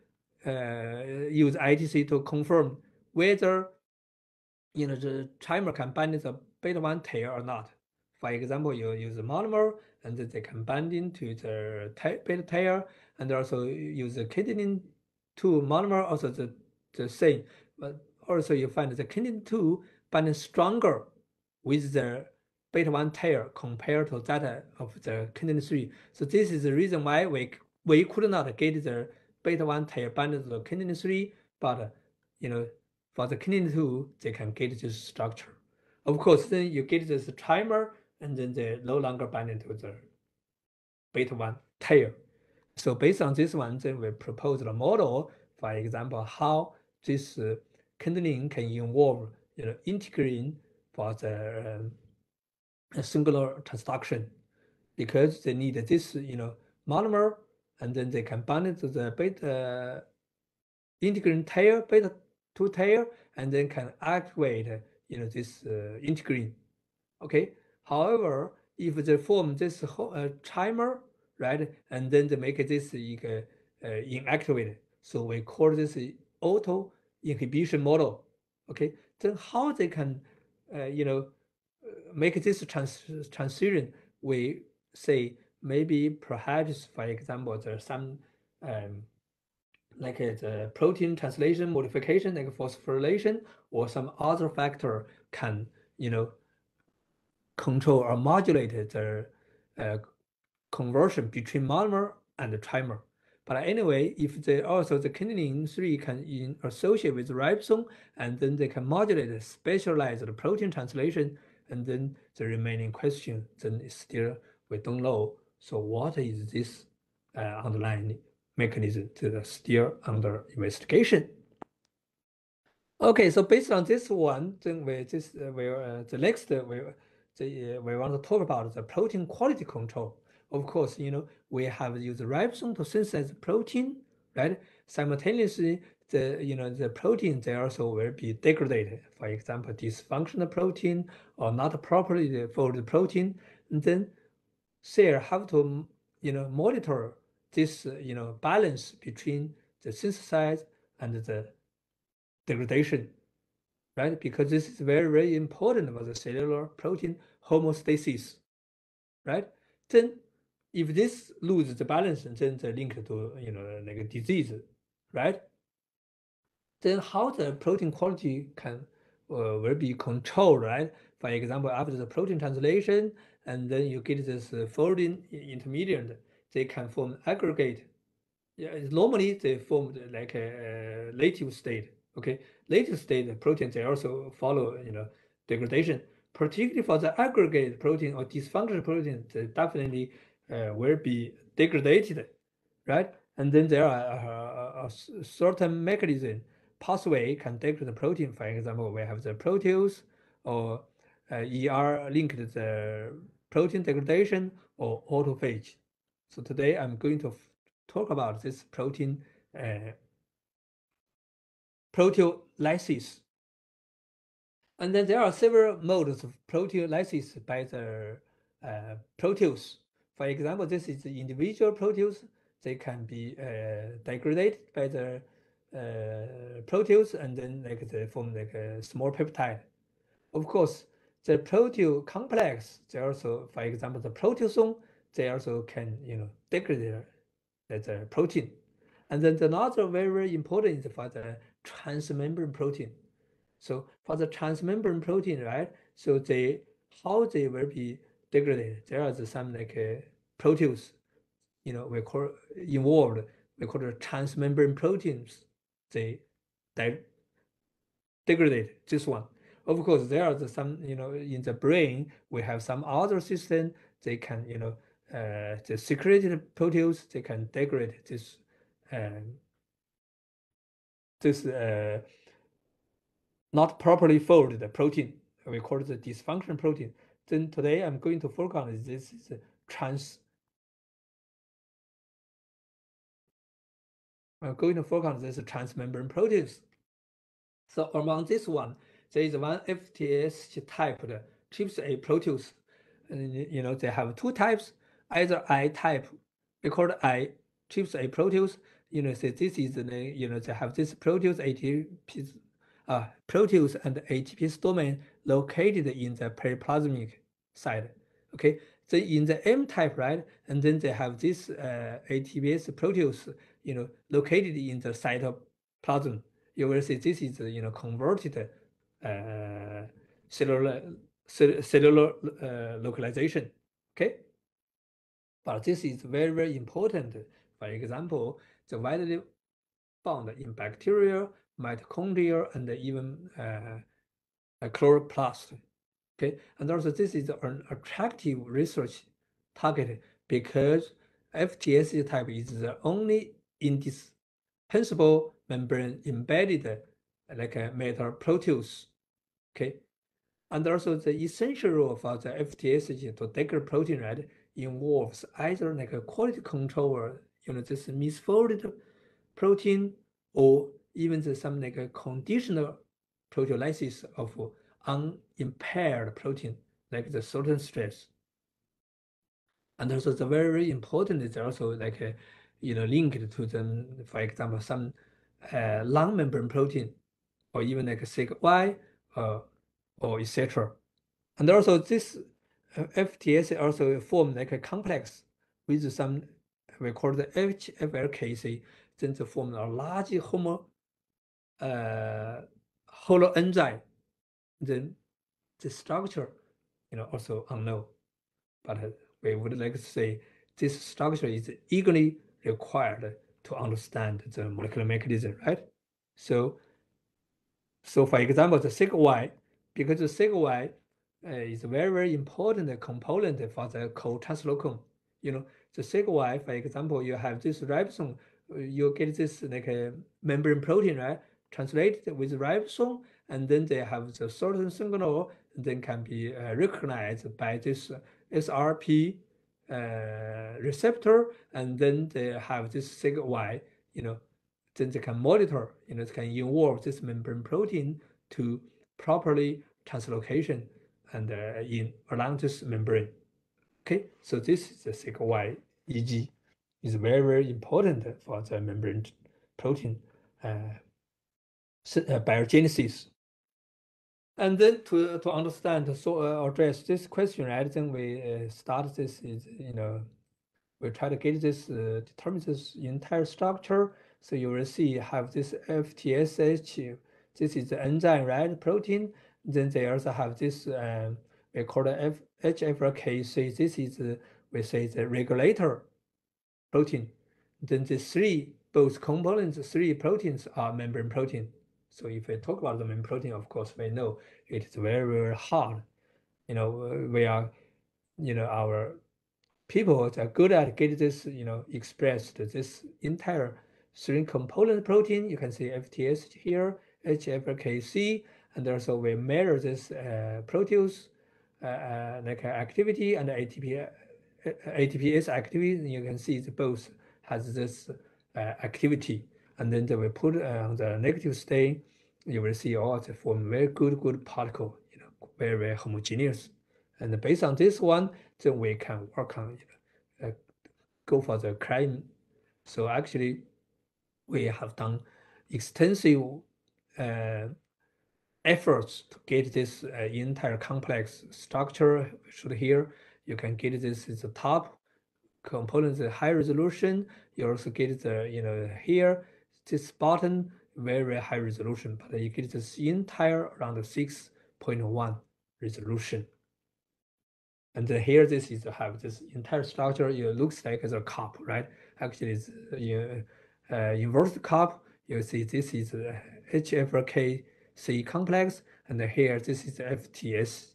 uh, use ITC to confirm whether you know the trimer can bind the beta one tail or not. For example, you use a monomer and they can bind into the beta tail, and also use the kidney two monomer also the, the same, but also you find the kindlin 2 binding stronger with the beta 1 tail compared to that of the kindlin 3. So this is the reason why we, we could not get the beta 1 tail binding to the kindlin 3, but you know, for the kindlin 2, they can get this structure. Of course, then you get this trimer, and then they no longer binding to the beta 1 tail. So based on this one, then we propose a model, for example, how this uh, kindlin can involve you know, integrin for the uh, singular transduction because they need this you know monomer and then they can bind it to the beta integrin tail, beta 2 tail, and then can activate you know this uh, integrin. Okay. However, if they form this whole, uh, trimer right? And then they make this uh, inactivated. So we call this auto inhibition model. Okay, then how they can, uh, you know, make this trans transition? We say maybe perhaps, for example, there's some um, like uh, the protein translation modification, like phosphorylation, or some other factor can, you know, control or modulate the uh, conversion between monomer and trimer. But anyway, if they also the kindlin 3 can in associate with ribosome, and then they can modulate the specialized protein translation, and then the remaining question, then still we don't know. So what is this uh, underlying mechanism to still under investigation? Okay, so based on this one, then we this uh, we uh, the next uh, we the, uh, we want to talk about the protein quality control. Of course, you know, we have used ribosome to synthesize protein, right? Simultaneously, the you know the protein they also will be degraded. For example, dysfunctional protein or not properly folded protein, and then cell have to you know monitor this you know balance between the synthesis and the degradation, right? Because this is very very important for the cellular protein homeostasis, right? Then if this loses the balance, then the link to you know like a disease, right? Then how the protein quality can uh, will be controlled, right? For example, after the protein translation, and then you get this uh, folding intermediate, they can form aggregate. Yeah, normally they form like a, a native state. Okay, native state the protein they also follow you know degradation. Particularly for the aggregate protein or dysfunctional protein, they definitely uh, will be degraded right? And then there are a, a certain mechanism pathway can degrade the protein. For example, we have the protease or uh, ER linked the protein degradation or autophagy. So today I'm going to talk about this protein uh, proteolysis. And then there are several modes of proteolysis by the uh, protease. For example, this is the individual protease. They can be uh, degraded by the uh, protease and then like they form like a small peptide. Of course, the protein complex, they also, for example, the proteasome, they also can, you know, degrade the, protein. And then another very, very important is for the transmembrane protein. So for the transmembrane protein, right? So they how they will be degraded. There are some like uh, proteins, you know, we call involved. We call it transmembrane proteins. They they degrade this one. Of course, there are some, you know, in the brain, we have some other system. They can, you know, uh, the secreted proteins, they can degrade this, um, this uh, not properly folded protein. We call it the dysfunction protein. Then today I'm going to focus on this is trans. I'm going to focus on this transmembrane proteins. So among this one, there is one FTS type TRPS-A protease. And, you know, they have two types, either I type, we call I TRPS-A protease. You know, say this is the, you know, they have this protease ATP, uh, protease and ATP domain located in the periplasmic side. Okay, then in the M type, right, and then they have this uh, ATPase protease, you know, located in the cytoplasm. You will see this is, you know, converted uh, cellular cellular uh, localization. Okay, but this is very very important. For example, the widely found in bacteria, mitochondria, and even uh, chloroplast. Okay, and also this is an attractive research target because FTSE type is the only indispensable membrane embedded like a metal protease Okay, and also the essential role for the FTS to degrade protein right involves either like a quality control, you know, this misfolded protein, or even the, some like a conditional proteolysis of unimpaired protein, like the certain stress. And also the very important is also like a, you know, linked to them, for example, some uh, long membrane protein, or even like a SecY uh, or etc. And also this uh, FTS also form like a complex with some we call the HFLKC, then they form a large homo uh, holoenzyme. Then the structure, you know, also unknown. But we would like to say this structure is equally required to understand the molecular mechanism, right? So so for example, the SecY, because the SecY uh, is a very, very important component for the co-translocon. You know, the SecY, for example, you have this ribosome, uh, you get this like a membrane protein, right? Translated with ribosome, and then they have the certain signal, and then can be uh, recognized by this SRP uh, receptor, and then they have this SecY, you know, then they can monitor, you know, can involve this membrane protein to properly translocation and uh, in along this membrane. Okay, so this is the SecY EG is very, very important for the membrane protein uh, uh, biogenesis. And then to, to understand, so uh, address this question, right, then we uh, start this is, you know, we try to get this, uh, determine this entire structure so you will see have this FTSH, this is the enzyme, right, protein. Then they also have this, um, we call it F HFLKC. This is, we say the regulator protein. Then the three, both components, three proteins are membrane protein. So if we talk about the membrane protein, of course, we know it is very, very hard. You know, we are, you know, our people are good at get this, you know, expressed this entire three component protein. You can see FTS here, HFLKC, and also we measure this uh, protease uh, uh, like activity and ATP, ATPase activity. You can see it both has this uh, activity, and then we put on the negative stain. You will see all the form very good good particle, you know, very very homogeneous. And based on this one, then we can work on uh, go for the cryo-EM. So actually, we have done extensive uh, efforts to get this uh, entire complex structure. Should here you can get this is the top component, the high resolution. You also get the you know here this bottom very high resolution, but you get this entire around 6.1 resolution. And here, this is have this entire structure. It looks like a cup, right? Actually, it's you, uh, inverted cup. You see, this is a HFLKC complex, and here this is FTS,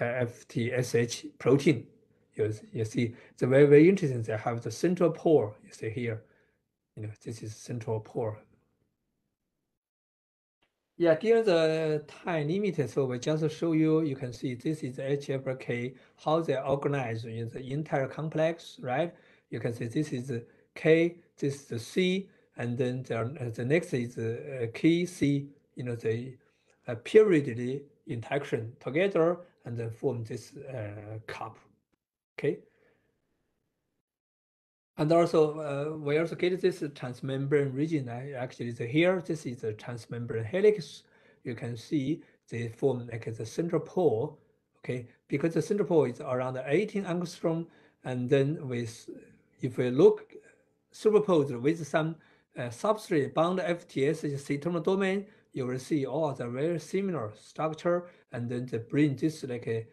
FTSH protein. You, you see, it's very very interesting. They have the central pore. You see here, you know, this is central pore yeah, during the time limit, so we just show you, you can see this is HFLK, how they organize in the entire complex, right? You can see this is the K, this is the C, and then the, the next is uh, K, C, you know, the uh, periodically interaction together and then form this uh, cup, okay? And also, uh, we also get this transmembrane region. Actually, the, here, this is the transmembrane helix. You can see they form like the central pore, okay? Because the central pore is around 18 angstrom, and then with, if we look superposed with some uh, substrate bound FTS C-terminal domain, you will see all the very similar structure, and then they bring this like a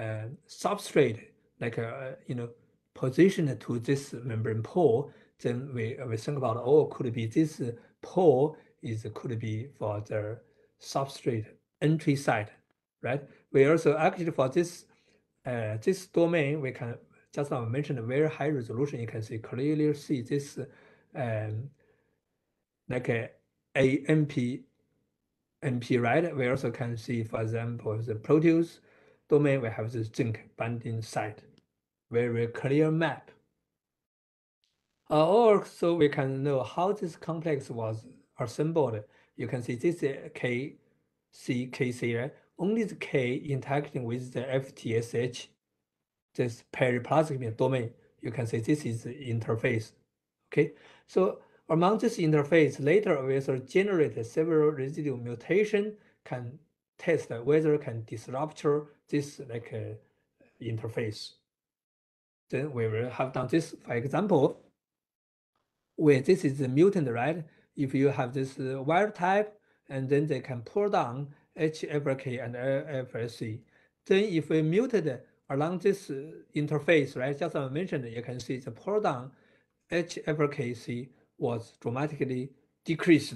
uh, substrate, like a, you know, positioned to this membrane pore, then we, we think about, oh, could be this pore is could be for the substrate entry site, right? We also actually for this uh, this domain, we can just now mentioned very high resolution. You can see clearly see this um, like a AMP MP, right? We also can see, for example, the protease domain, we have this zinc binding site very clear map. Uh, also, we can know how this complex was assembled. You can see this is K, C, K, C, right? Only the K interacting with the FTSH, this periplasmic domain. You can see this is the interface. Okay, so among this interface, later also generate several residual mutation can test whether can disrupt this like uh, interface then we will have done this. For example, where this is the mutant, right? If you have this uh, wild type, and then they can pull down HFLK and FSC. Then if we muted along this uh, interface, right, just as I mentioned, you can see the pull down HFLKC was dramatically decreased.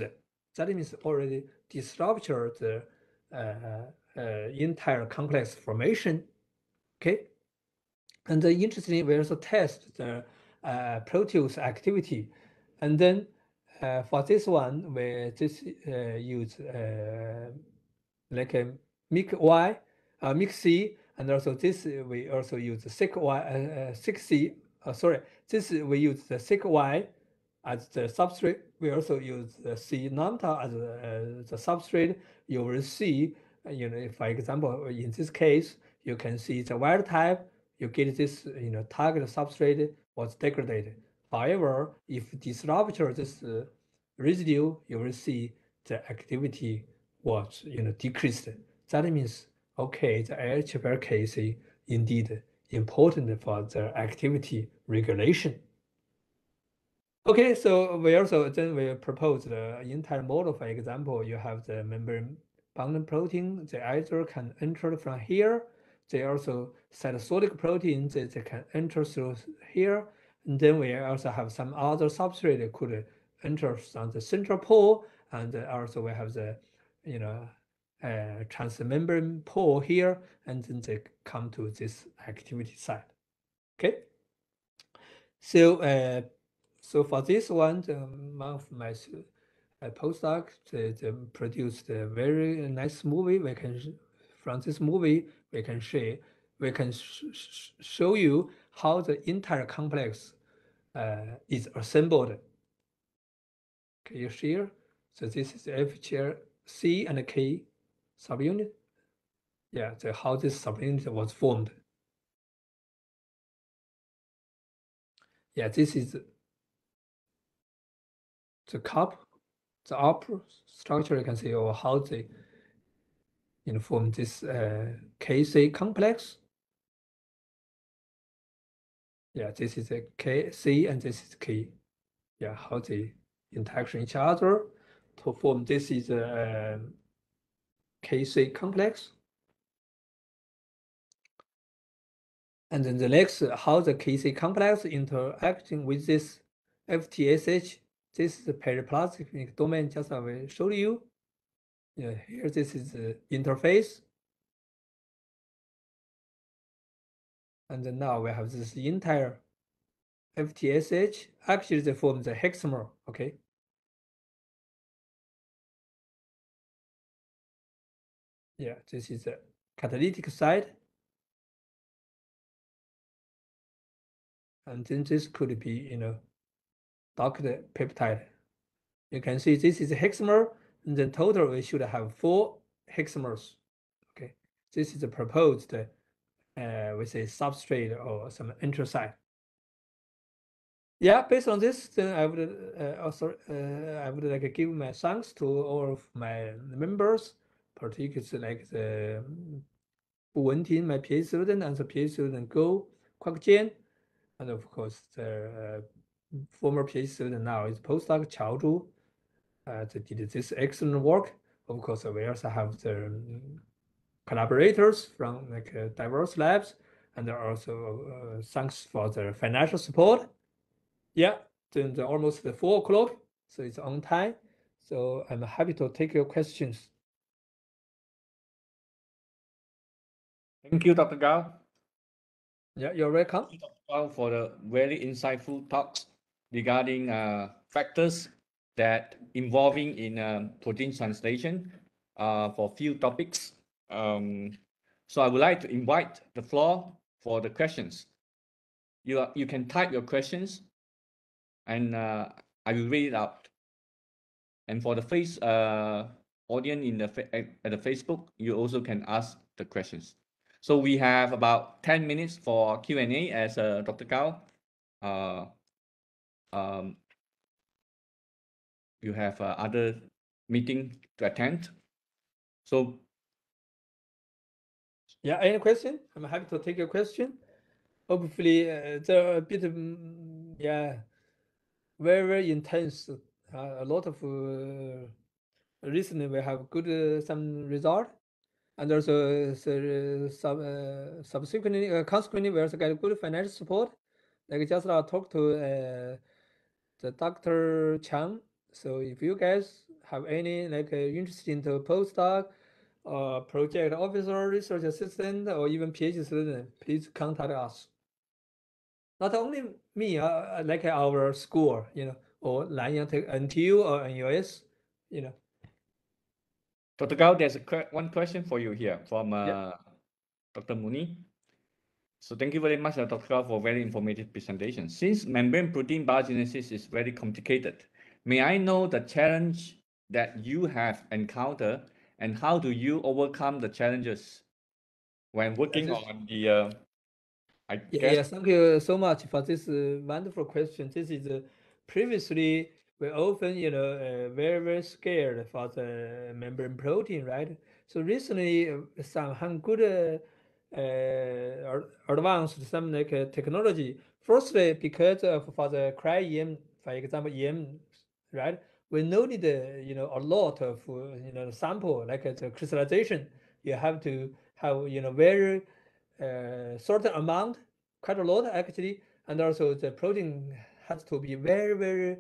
That means already disrupted the uh, uh, entire complex formation. Okay, and interestingly, we also test the uh, Protease activity. And then uh, for this one, we just uh, use uh, like a MIC-Y, uh, MIC-C, and also this we also use the SecY, uh, SIC-C, uh, sorry, this we use the SecY as the substrate. We also use the C lambda as uh, the substrate. You will see, you know, for example, in this case, you can see the wild type you get this you know target substrate was degraded. However, if disrupt this uh, residue, you will see the activity was you know decreased. That means okay, the HFLKC indeed important for the activity regulation. Okay, so we also then we propose the entire model. For example, you have the membrane bound protein. The either can enter from here they also cytosolic proteins that they can enter through here. And then we also have some other substrate that could enter on the central pore. And also we have the, you know, uh, transmembrane pore here, and then they come to this activity site. Okay, So, uh, so for this one, the month my postdoc they, they produced a very nice movie. We can from this movie we can share we can sh sh show you how the entire complex uh, is assembled. Can you share? So this is F chair C and K subunit. Yeah, so how this subunit was formed. Yeah, this is the cup, the upper structure you can see, or how they you know, form this uh, KC complex. Yeah, this is a KC and this is K. Yeah, how they interaction each other to form this is a um, KC complex. And then the next, how the KC complex interacting with this FTSH. This is the periplasmic domain just I will show you. Yeah, here this is the interface. And now we have this entire FTSH. Actually, they form the hexamer, okay? Yeah, this is the catalytic side. And then this could be, you know, docked peptide. You can see this is a hexamer, and then total we should have four hexamers. Okay, this is the proposed, uh, we say substrate or some intrasite. Yeah, based on this, then I would uh, also uh, I would like to give my thanks to all of my members, particularly like the Bu Wenting, my PhD student, and the PhD student Go Kwak Jian, and of course the uh, former PhD student now is postdoc Chao Zhu. Uh, they did this excellent work. Of course, we also have the collaborators from like uh, diverse labs, and also uh, thanks for the financial support. Yeah, then the almost the four o'clock, so it's on time. So I'm happy to take your questions. Thank you, Dr. Gao. Yeah, you're welcome. Thank you, Dr. Gao, for the very insightful talks regarding uh, factors that involving in uh, protein translation uh, for few topics. Um, so I would like to invite the floor for the questions. You, are, you can type your questions and I will read it out. And for the face uh, audience in the at, at the Facebook, you also can ask the questions. So we have about 10 minutes for Q&A as uh, Dr. Gao uh, um, you have uh, other meeting to attend. So yeah, any question? I'm happy to take your question. Hopefully, uh, there are a bit, of, mm, yeah, very very intense. Uh, a lot of uh, recently we have good uh, some result, and also uh, sub, uh, subsequently uh, consequently we also get good financial support. Like just now talked to uh, the Dr. Chang so if you guys have any like uh, interest into postdoc, uh, project officer, research assistant, or even PhD student, please contact us. Not only me, uh, uh like our school, you know, or Nanyang Tech NTU or NUS, you know. Dr. Gao, there's a one question for you here from uh, yep. Dr. Muni. So thank you very much, Dr. Gao, for very informative presentation. Since membrane protein biogenesis is very complicated, May I know the challenge that you have encountered and how do you overcome the challenges when working just, on the uh, I yeah, guess... yeah, thank you so much for this uh, wonderful question. This is uh, previously we often, you know, uh, very very scared for the membrane protein, right? So recently, uh, some good uh, Uh, advanced some like uh, technology. Firstly, because of for the cryo-EM, for example, EM right? We know need, uh, you know, a lot of, you know, sample, like the crystallization, you have to have, you know, very uh, certain amount, quite a lot actually, and also the protein has to be very, very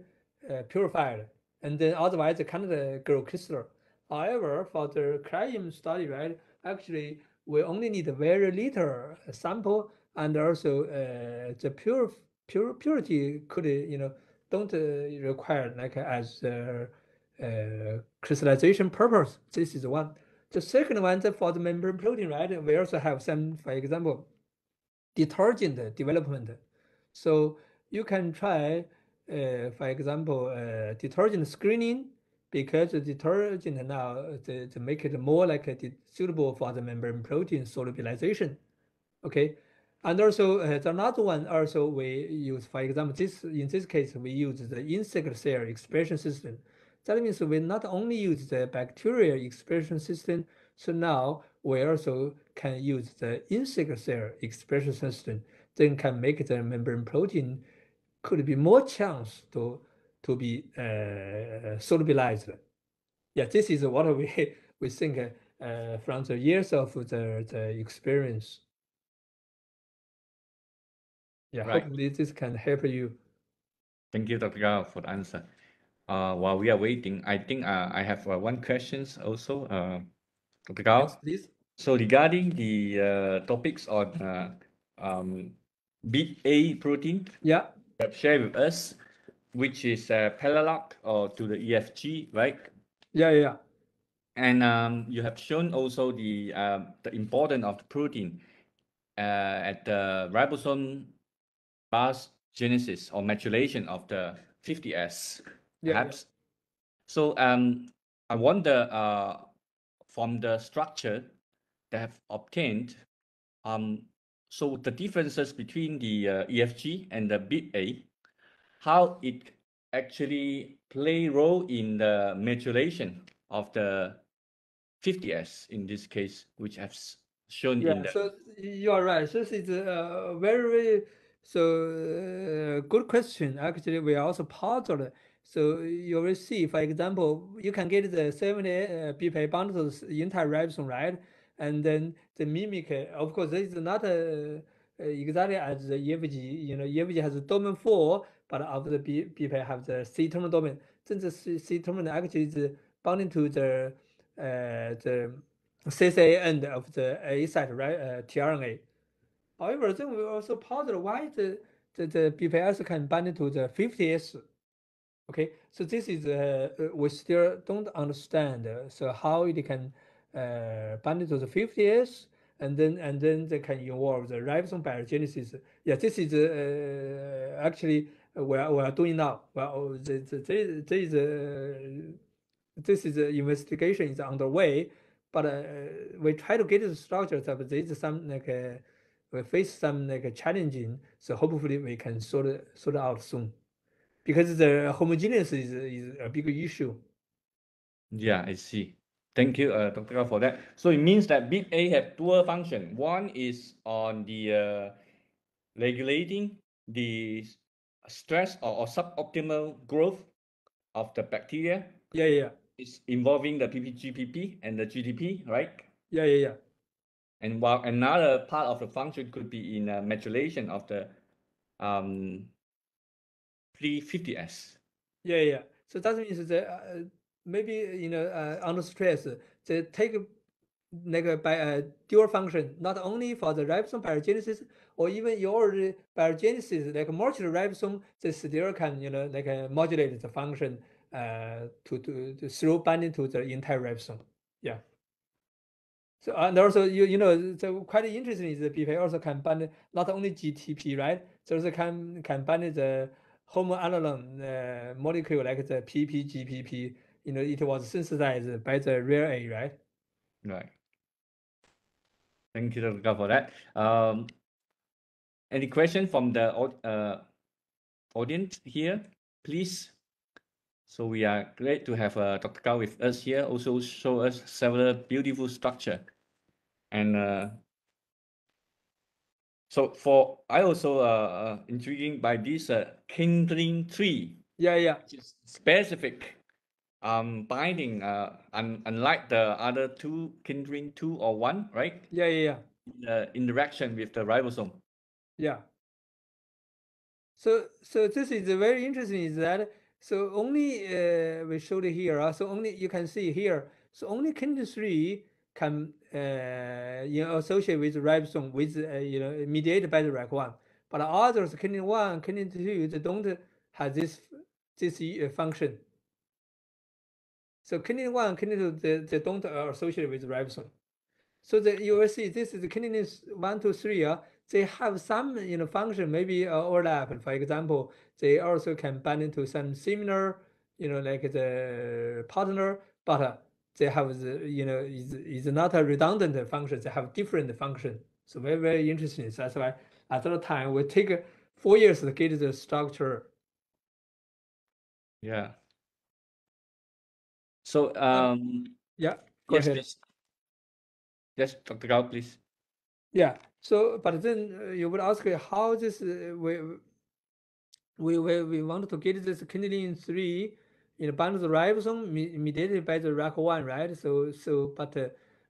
uh, purified, and then otherwise it cannot grow crystal. However, for the cryo study, right, actually we only need a very little sample and also uh, the pure pure purity could you know don't require like as crystallization purpose. This is one. The second one for the membrane protein, right? We also have some, for example, detergent development. So you can try, uh, for example, uh, detergent screening because the detergent now to, to make it more like a suitable for the membrane protein solubilization. Okay, and also uh, another one also we use, for example, this in this case we use the insect cell expression system. That means we not only use the bacterial expression system, so now we also can use the insect cell expression system, then can make the membrane protein could be more chance to to be uh, solubilized. Yeah, this is what we we think uh, from the years of the, the experience. Yeah, Right. hopefully this can help you. Thank you, Dr. Gao, for the answer. Uh, while we are waiting, I think uh, I have uh, one questions also, uh, Dr. Gao. Yes, please. So regarding the uh, topics on uh, um, BA protein, Yeah, you have shared with us, which is uh, parallel or to the EFG, right? yeah, yeah, And um, you have shown also the uh, the importance of the protein uh, at the ribosome bus genesis or maturation of the 50S, yeah, yeah. perhaps. So um, I wonder uh, from the structure they have obtained, um, so the differences between the uh, EFG and the BA, how it actually play role in the maturation of the 50S in this case, which have s- shown in Yeah, the so you are right. This is a very, very so uh, good question. Actually, we also puzzled. So you will see, for example, you can get the 70 uh, BipA bundles entire ribosome, right? And then the mimic, uh, of course, this is not uh, exactly as the EFG. You know, EFG has a domain four, but of the B, BipA have the C terminal domain. Then the C, C terminal actually is bounding to the uh, the CCA end of the A site, right? Uh, tRNA. However, then we also puzzle why the, the, the BPS can bind to the 50S. Okay, so this is uh, uh, we still don't understand. uh, so how it can uh, bind to the 50S and then and then they can involve the ribosome biogenesis. Yeah, this is uh, actually we are, we are doing now. Well, the, the, the, there is a this is a investigation is underway, but uh, we try to get the structures but there is some like uh, we face some like challenging. So hopefully we can sort it sort out soon, because the homogeneous is is a big issue. Yeah, I see. Thank you, uh, Dr. For that. So it means that BA have dual function. One is on the uh, regulating the stress or, or suboptimal growth of the bacteria. Yeah, yeah, It's involving the PPGPP and the GDP, right? yeah, yeah, yeah. And while another part of the function could be in uh, maturation of the um, 350S. Yeah, yeah. So that means that uh, maybe you know uh, under stress they take like a by a dual function, not only for the ribosome biogenesis or even your biogenesis, like molecular ribosome, they still can you know like uh, modulate the function uh, to, to to through binding to the entire ribosome. Yeah. So and also you you know so quite interesting is the BipA also can bind not only GTP right, so also can can bind the alarmone uh, molecule like the PPGPP. You know it was synthesized by the RelA right. Right. Thank you, Dr. For that. Um, any question from the uh, audience here, please? So we are great to have uh, Dr. Gao with us here, also show us several beautiful structure. And uh, so for, I also uh, uh, intriguing by this uh, kindlin tree, Yeah yeah specific um, binding, uh, un unlike the other two kindlin two or one, right? yeah yeah yeah. The interaction with the ribosome. Yeah. So so this is very interesting is that so only uh, we showed here. Uh, so only you can see here. So only kindlin three can uh, you know associate with ribosome with uh, you know mediated by the RACK one. but others, kindlin one, kindlin two, they don't have this this uh, function. So kindlin one, kindlin two, they, they don't associate with ribosome. So the, you will see this is kindlin one, two, three. Uh, they have some you know function maybe uh, overlap. For example, they also can bind into some similar you know like the partner, but uh, they have the you know is is not a redundant function. They have different function. So very very interesting. So that's why at that time we take four years to get the structure. Yeah. So um yeah, go yes, ahead. please. Yes, Dr. Gao, please. Yeah. So, but then you would ask how this we we we we want to get this kindlin three know bound to the ribosome mediated by the RACK one, right? So so but uh,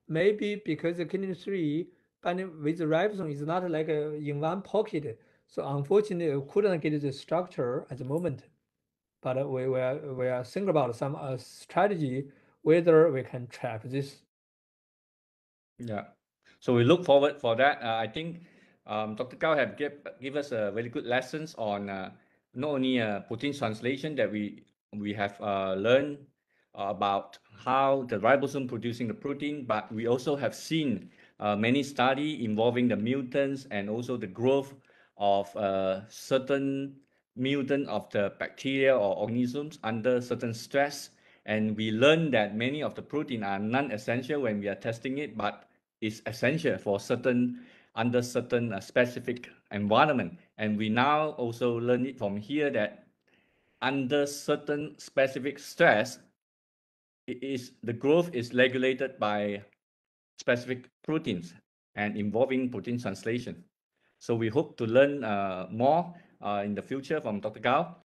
maybe because the kindlin three binding with the ribosome is not like uh, in one pocket. So unfortunately, we couldn't get the structure at the moment. But uh, we we are, we are thinking about some uh, strategy whether we can trap this Yeah. So we look forward for that. Uh, I think um, Dr. Gao have give, give us a very good lessons on uh, not only uh, protein translation that we we have uh, learned about how the ribosome producing the protein, but we also have seen uh, many study involving the mutants and also the growth of uh, certain mutant of the bacteria or organisms under certain stress. And we learned that many of the protein are non-essential when we are testing it, but is essential for certain under certain uh, specific environment. And we now also learn it from here that under certain specific stress, it is the growth is regulated by specific proteins and involving protein translation. So we hope to learn uh, more uh, in the future from Dr. Gao.